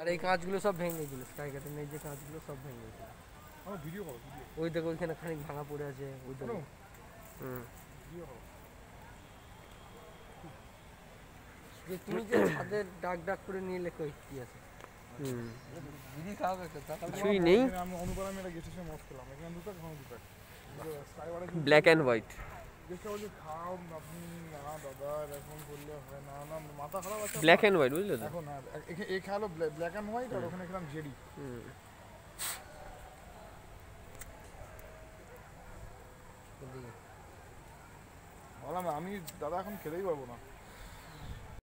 আর এই কাঁচগুলো সব ভেঙে গেছিল স্কাই কাটের যে কাঁচগুলো সব ভেঙে গেছিল আমার ভিডিও করো ভিডিও ওই দেখো ওইখানে খানিক ভাঙা পড়ে আছে ওই দেখো। হুম। যে তুমি যে ছাদের ডাক ডাক করে নিয়ে লেখো কি আছে? কিছুই নেই। ব্ল্যাক অ্যান্ড হোয়াইট হয় ব্ল্যাক অ্যান্ড হোয়াইট বুঝলে তো? এখন আর এখানে এই খেলো ব্ল্যাক এন্ড হোয়াইট আর ওখানে খেলাম জেডি। বললাম আমি দাদা এখন খেতেই পারব না।